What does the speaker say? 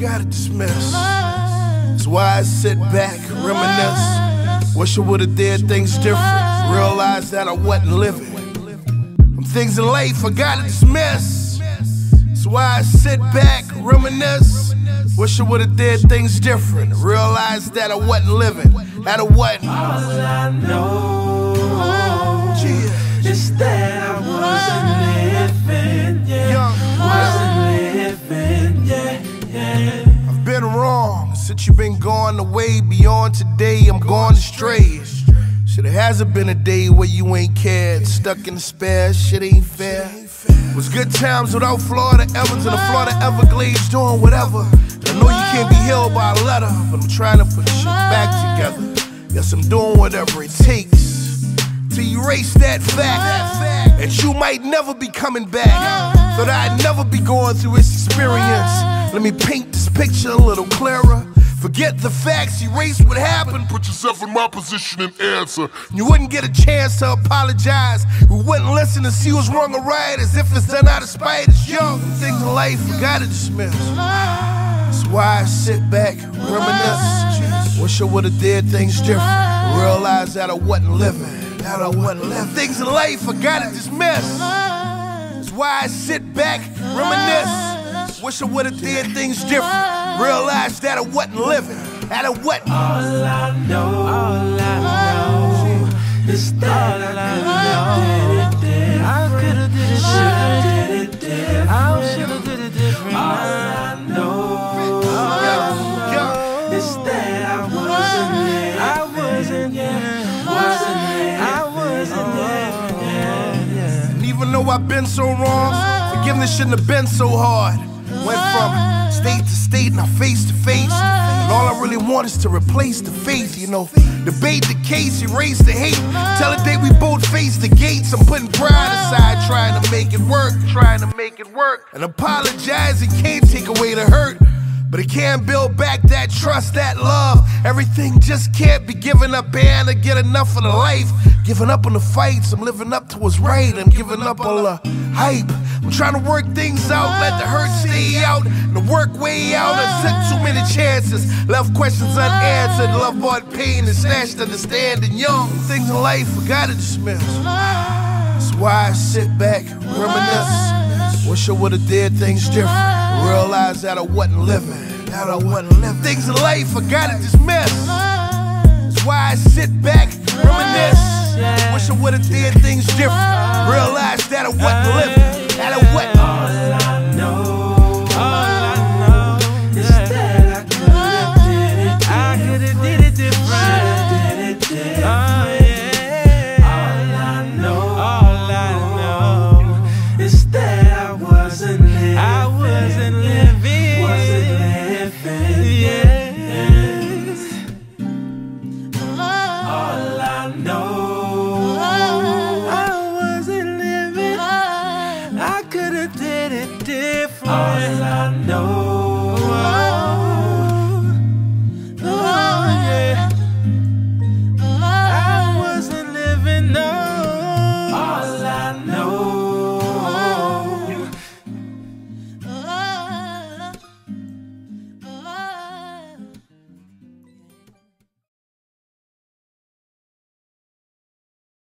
forgot to dismiss. That's why I sit back, reminisce. Wish I would've did things different. Realize that I wasn't living. Them things in life I gotta dismiss. That's why I sit back, reminisce. Wish I would've did things different. Realize that I wasn't living. That I wasn't. All I know since you've been gone away beyond today. I'm gone astray. Shit, it hasn't been a day where you ain't cared. Stuck in the spare, shit ain't fair. Was good times without Florida Evans and the Florida Everglades doing whatever. I know you can't be held by a letter, but I'm trying to put shit back together. Yes, I'm doing whatever it takes to erase that fact that you might never be coming back. So that I'd never be going through this experience. Let me paint this picture a little clearer. Forget the facts, erase what happened. Put yourself in my position and answer. You wouldn't get a chance to apologize. We wouldn't listen to see what's wrong or right as if it's done out of spite. It's young. Things in life we gotta dismiss. That's why I sit back, reminisce. Wish I would've did things different. Realize that I wasn't living. That I wasn't living. Things in life I gotta dismiss. That's why I sit back, reminisce. Wish I would've did things different. Realized that I wasn't living. That I wasn't. All I know, all I know is that I did it different. I could've did it Should've different. did it different. I should've did it different. All I know Yeah. is that I wasn't. I wasn't yeah, wasn't. I wasn't yeah. And even though I've been so wrong, forgiveness shouldn't have been so hard. From state to state, now face to face. And all I really want is to replace the faith, you know. Debate the case, erase the hate. Tell the day we both face the gates. I'm putting pride aside, trying to make it work, trying to make it work. And apologize, it can't take away the hurt. But it can't build back that trust, that love. Everything just can't be given up and to get enough of the life. Giving up on the fights, I'm living up to what's right. I'm giving up all the hype. I'm trying to work things out, let the hurt stay out, and the work way out. I took too many chances, left questions unanswered. Love brought pain and snatched understanding. Young things in life I gotta dismiss. That's why I sit back, reminisce. Wish I would've did things different. Realize that I wasn't living. That I wasn't living. Things in life I gotta dismiss. That's why I sit back, reminisce. Wish I would've did things different. Realize that I wasn't know,